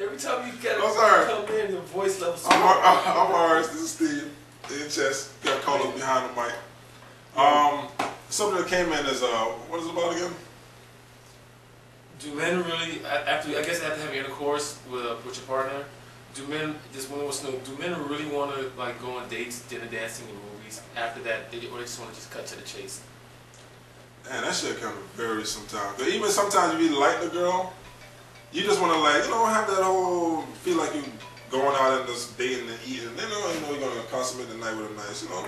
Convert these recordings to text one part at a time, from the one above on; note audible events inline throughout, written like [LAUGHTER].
Every time you get come in, your voice level. I'm, I'm, I'm Horace. This is Steve. In chess. Got called up behind the mic. Um, something that came in is uh, what is it about again? Do men really after? I guess after having intercourse with uh, with your partner, do men? This woman wants to know: Do men really want to like go on dates, dinner, dancing, and movies after that, they, or they just want to just cut to the chase? Man, that shit kind of varies sometimes. even sometimes if you like the girl, you just want to like you know have that whole feel like you going out and just dating and eating. You know, you know you're gonna consummate the night with a nice you know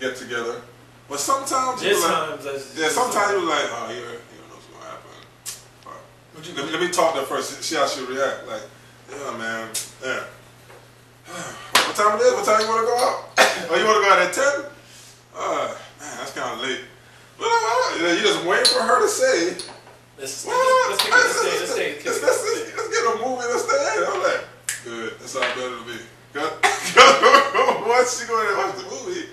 get together. But sometimes you like, yeah, sometimes you're like, oh, you you know what's gonna happen. Would you, Let me, let me talk to her first. See how she react. Like, yeah, man. Yeah. [SIGHS] what time it is? What time you want to go out? [COUGHS] oh, you want to go out at ten? Uh, man, that's kind of late. Well, uh, you just wait for her to say. Let's, Well, let's, let's, let's, let's, let's, stay, let's, let's, let's, get a movie. Let's stay in. I'm like, good. That's how better to be. Once she go and watch the movie,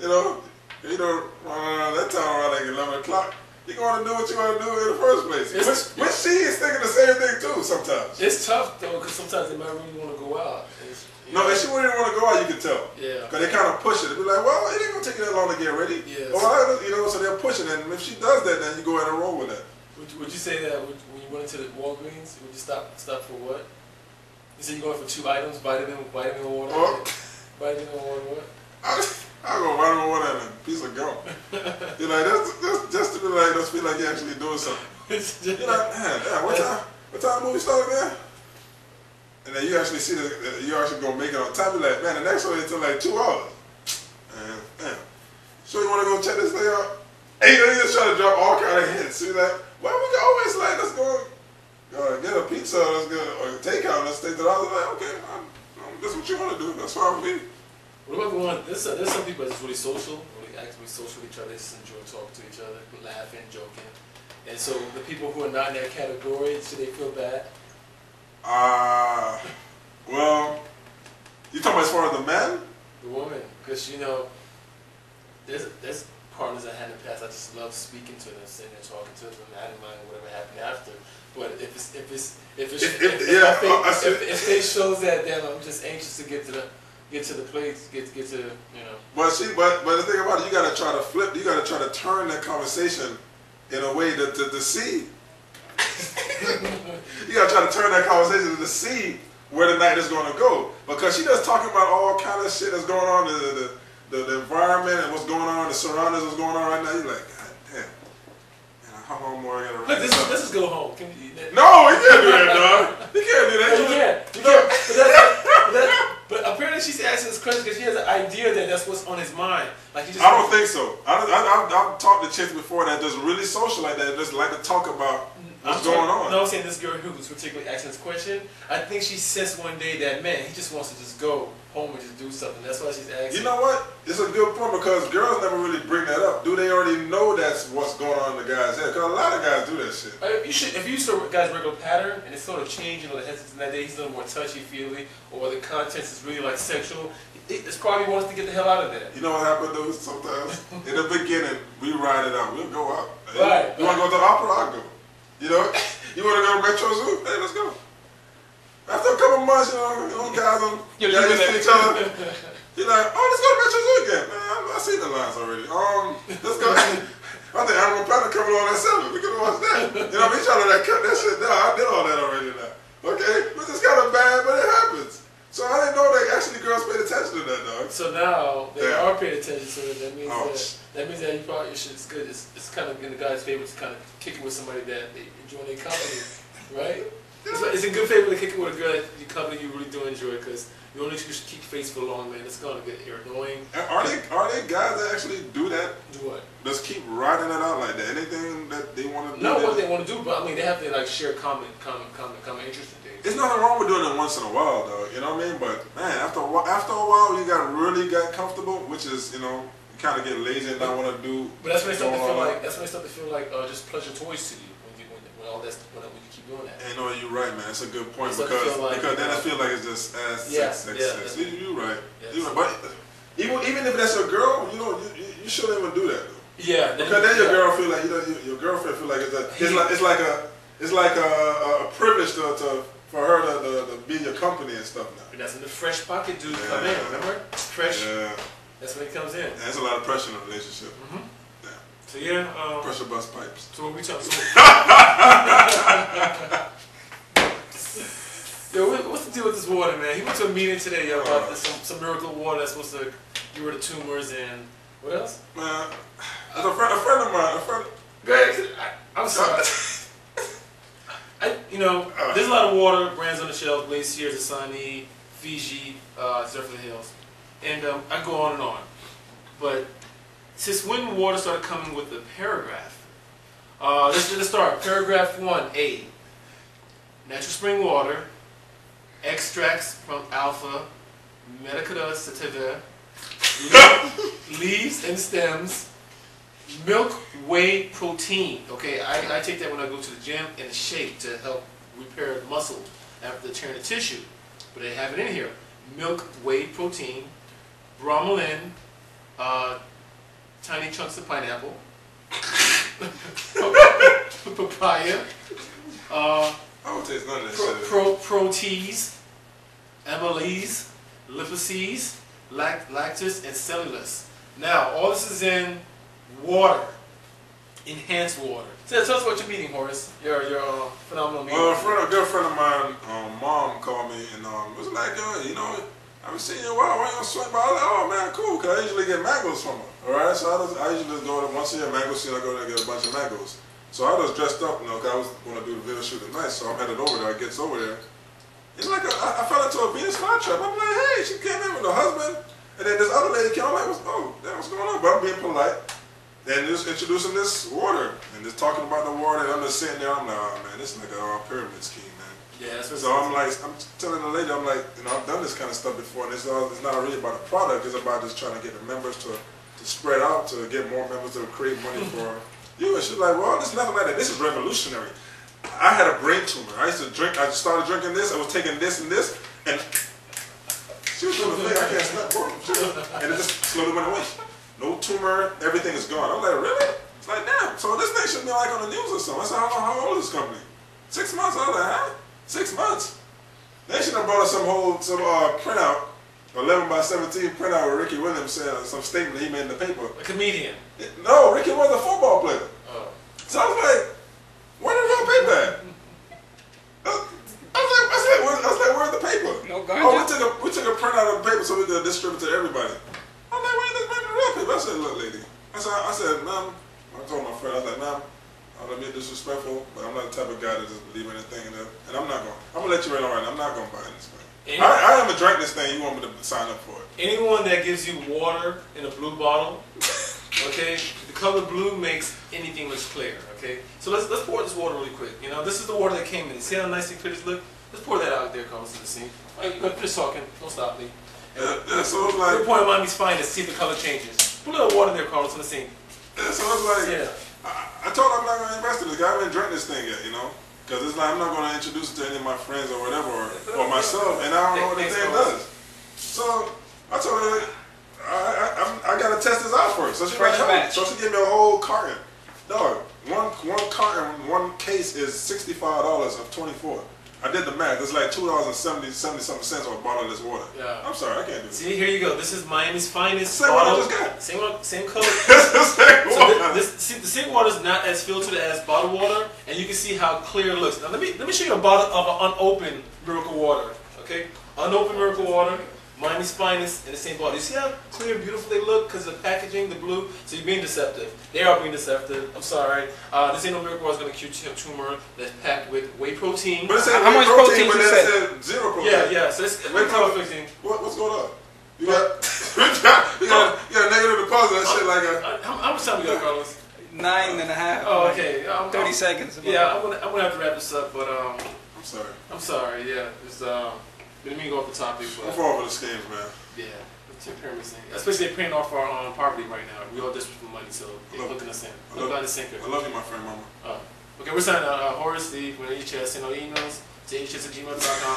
you know, you know, around that time around like eleven o'clock. You're going to do what you want to do in the first place. Which, which she is thinking the same thing too sometimes. It's tough though, because sometimes they might really want to go out. It's, No, know, if she wouldn't want to go out, you can tell. Yeah. Because they kind of push it. They be like, well, it ain't going to take you that long to get ready. Yes. Or, you know, so they're pushing it. And if she does that, then you go ahead and roll with it. Would you, would you say that when you went into the Walgreens, would you stop stop for what? You said you're going for two items: vitamin, vitamin water, Or, vitamin water. What? I, [LAUGHS] I go on water and a piece of gum. You're like, that's, that's just to be like, just feel like you're actually doing something. [LAUGHS] Just- You're like, man, damn, what time, what time the movie start again? And then you actually see that that you're actually to make it on time. You're like, man, the next one is until like two hours. Man, damn. So you want to go check this thing out? You know, just try to drop all kind of hints. See that? Why we can always like, let's go uh, get a pizza, let's get or take out, let's take it out. Like, okay, I'm, I'm, that's what you want to do. That's fine with me. What about the one? There's, there's some people that's really social, really actively social with each other. They just enjoy talking to each other, laughing, joking. And so the people who are not in that category, should they feel bad? Uh, well, you talking about as far as the men? The woman, because you know, there's there's partners I had in the past. I just love speaking to them, sitting there talking to them. I didn't mind whatever happened after. But if it's if it's if it's If- if, if- yeah, I think- I see. if, if they shows that then I'm just anxious to get to the get to the place, get get to you know. But see, but but the thing about it, you gotta try to flip. You gotta try to turn that conversation in a way that to, to see. [LAUGHS] you gotta try to turn that conversation to see where the night is gonna go. Because she just talking about all kind of shit that's going on, the the, the, the environment and what's going on, the surroundings, what's going on right now. You're like, God damn. Man, how long more I gotta Look, this this is go home. Can you, that, No, you can't do that, dog. You can't do that. You can't. You can't. But, that's, but, that's, [LAUGHS] but apparently she's asking this question because she has an idea that that's what's on his mind. Like he just. I don't think so. I, I, I, I've talked to chicks before that just really social like that, just like to talk about mm-hmm. What's I'm going on. No, I'm saying this girl who was particularly asking this question. I think she sensed one day that man, he just wants to just go home and just do something. That's why she's asking. You know what? It's a good point because girls never really bring that up. Do they already know that's what's going on in the guy's head? Because a lot of guys do that shit. Uh, You should, if you saw a guy's regular pattern and it's sort of changing, you know, the hesitant that day, he's a little more touchy feely, or the content is really like sexual. It's probably wants to get the hell out of there. You know what happened though? Sometimes [LAUGHS] in the beginning we ride it out. We'll go out. Right, You want to go to the opera? I'll go. You know? [LAUGHS] You want to go to Metro Zoo? Hey, let's go. After a couple months, you know, you know guys on Yo, guys you used to gonna- each other. You're [LAUGHS] like, oh, let's go to Metro Zoo again. Man, I, I seen the lines already. Um, let's go. [LAUGHS] I think Animal Planet coming on at seven. We can watch that. You know, me trying to like, cut that shit down. I did all that already now. Okay, but it's kind of bad, but it. So I didn't know that actually girls paid attention to that, dog. So now they Yeah. are paying attention to it. That means Ouch. that that means that you probably your shit is good. It's, it's kind of in the guy's favor to kind of kick it with somebody that they enjoy their company, [LAUGHS] right? It's, in good favor to kick it with a girl that you company you really do enjoy because you only should keep face for long, man. It's gonna get annoying. And Are they are they guys that actually do that? Just keep riding it out like that. Anything that they want to do. Not what they- want to do, but I mean they have to like share common, common, common, common interest in things. There's nothing wrong with doing it once in a while, though. You know what I mean? But man, after a while, after a while, you got really got comfortable, which is you know you kind of get lazy and not want to do. But that's when they start to feel like that's when they start to feel like uh, just pleasure toys to you when you when, when all that's when, when you keep doing that. And no, you're right, man. It's a good point It starts because like, because then I feel like it's just ass Yeah, sex, sex, yeah, sex. You, you're right. Yes. You're right. But even even if that's your girl, you know, you, you, shouldn't even do that. Though. Yeah, Because then your yeah. girl feel like you know your, girlfriend feel like it's a, it's like it's like a it's like a, a privilege to, to for her to, to, to be your company and stuff now. That's when the fresh pocket dudes come in. Remember, fresh. Yeah, That's when it comes in. and there's a lot of pressure in a relationship. hmm Yeah. So yeah. Um, Pressure bust pipes. so what we talking? So [LAUGHS] Yo, what- what's the deal with this water, man? He went to a meeting today yo, about this, some, some miracle water that's supposed to cure the tumors and what else? Man, a friend, a friend of mine, a friend. Go ahead. I, I'm sorry. [LAUGHS] I, you know, there's a lot of water brands on the shelf: Glacier, Dasani, Fiji, uh, Zephyrhills, and um, I go on and on. But since when water started coming with the paragraph? Uh, let's just start. Paragraph one A: natural spring water, extracts from alpha, Medicago sativa, [LAUGHS] leaves and stems, milk whey protein. Okay, I, I take that when I go to the gym and shake to help repair the muscle after tearing the tissue. But they have it in here. Milk whey protein, bromelain, uh, tiny chunks of pineapple, [LAUGHS] [LAUGHS] papaya, uh, I would taste none of that pro, pro, protease, amylase, lipase, lact, lactose, and cellulose. Now, all this is in water, enhanced water. So tell us what you're meeting, Horace. Your your uh, phenomenal meeting. Well, a friend, a good friend of mine, um, mom called me and um, was like, yo, you know, I haven't seen you in a while. Why you on swing by? I was like, oh man, cool. Cause I usually get mangoes from her. All right, so I, just, I usually just go to once a year mango season. I go there and get a bunch of mangoes. So I was dressed up, you know, 'cause I was going to do the video shoot tonight. So I'm headed over there. I gets over there. It's like a, I, I fell into a Venus flytrap. I'm like, hey, she came in with her husband, and then this other lady came. I'm like, what's, oh, damn, what's going on? But I'm being polite. And just introducing this water and just talking about the water, and I'm just sitting there. I'm like, oh man, this is like a uh, pyramid scheme, man. yeah, that's So I'm like, I'm telling the lady, I'm like, you know, I've done this kind of stuff before, and it's, all, it's not really about the product. It's about just trying to get the members to, to spread out, to get more members to create money [LAUGHS] for you. And she's like, well, this is nothing like that. This is revolutionary. I had a brain tumor. I used to drink. I started drinking this. I was taking this and this, and she was doing the thing. I can't snap both. And it just slowly went away. No tumor. Everything is gone. I'm like, really? It's like, damn. So this thing should be like on the news or something. I said, how, how old is this company? Six months. I was like, huh? Six months. They should have brought us some whole some uh, printout, 11 by 17 printout with Ricky Williams saying some statement he made in the paper. a comedian. No, Ricky was a football player. Oh. So I was like, where the real paper at? [LAUGHS] I was like, I was like, where, I was like, where's the paper? No Oh, we took a we took a printout of the paper so we could distribute to everybody. I'm like, where's this paper, real paper? I said, look, lady. I said, I said, ma'am. I told my friend, I was like, ma'am. I'm gonna be disrespectful, but I'm not the type of guy that just believe anything in it. And I'm not going. to I'm gonna let you in on right. I'm not gonna buy this thing. Any- I, I haven't drank this thing. You want me to sign up for it? Anyone that gives you water in a blue bottle, [LAUGHS] okay, the color blue makes anything looks clear, okay? So let's let's pour this water really quick. You know, this is the water that came in. See how nice and clear this look? Let's pour that out there, Carlos, to the scene. All right, go- just talking. Don't stop me. Yeah, it's like, pouring Miami's finest. See if the color changes. Put a little water there, Carlos, on the scene. yeah, so it's like, Yeah. I, I told her I'm not gonna invest in this guy. I haven't drank this thing yet, you know. Because it's like I'm not gonna introduce it to any of my friends or whatever, or, or myself, and I don't know what the thing does. So I told her I, I, I gotta test this out first. So she like, so she gave me a whole carton. Dog, one one carton, one case is sixty five dollars of twenty four. I did the math. It's like two dollars and 70, 70 something cents on a bottle of this water. Yeah. I'm sorry, I can't do this. See, here you go. This is Miami's finest Same one I just got. Same same color. [LAUGHS] It's the same So water. thi- this, see, the sink water is not as filtered as bottled water, and you can see how clear it looks. Now let me let me show you a bottle of an unopened miracle water. Okay, unopened miracle water, Miami's finest, in the same bottle. You see how clear and beautiful they look because of the packaging, the blue. So you're being deceptive. They are being deceptive. I'm sorry. Uh, this ain't no miracle water. It's gonna cure tu- tumor that's packed with whey protein. But it said How much protein but you it said? said zero protein. Yeah, yeah. So it's Whey whey protein. What, what's going on? You got, [LAUGHS] you got, you got, you got a negative deposit and shit like a. Uh, how, how much time we got, Carlos? Nine and a half. Oh, okay. Um, 30 um, seconds. Yeah, I'm gonna, I'm gonna have to wrap this up, but um, I'm sorry. I'm sorry. Yeah, it's um, didn't mean to go off the topic, I'm but for over the schemes, man. yeah, it's your pyramid thing. Especially they're paying off our um, poverty right now. We all desperate for money, so they're hooking us in. I Look love- the sinker. I love you, my friend, mama. Oh. Okay, we're signing out. Uh, Horace Steve, when you chat, send no emails to hs at gmail.com.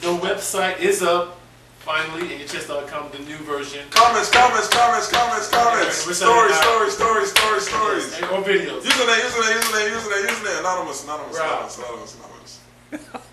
The website is up, finally, nhs.com, the new version. Comments, comments, comments, comments, comments. We're Stories, signing stories, stories, stories, stories. And, or videos. Username, username, username, username, username. Anonymous, anonymous, Right. anonymous, anonymous, anonymous. [LAUGHS]